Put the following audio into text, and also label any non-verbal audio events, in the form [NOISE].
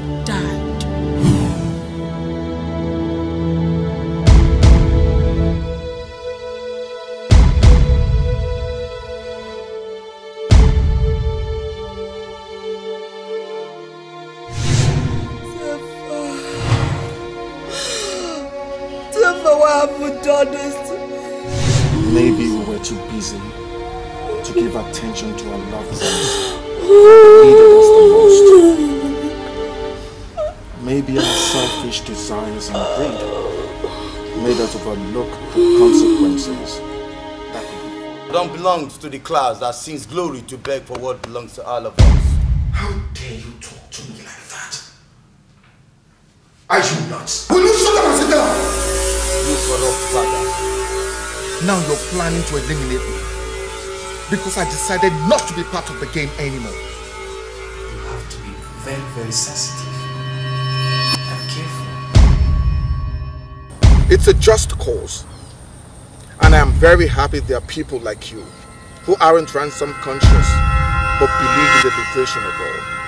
had died. Tifa, why have you done this to me? Maybe we were too busy to give attention to our loved ones [GASPS] Maybe our selfish desires and greed made us overlook the consequences. I don't belong to the class that sings glory to beg for what belongs to all of us. How dare you talk to me like that? Are you nuts? Will you shut up and sit down? You corrupt father. Now you're planning to eliminate me because I decided not to be part of the game anymore. You have to be very, very sensitive It's a just cause. And I am very happy there are people like you who aren't ransom conscious but believe in the liberation of all.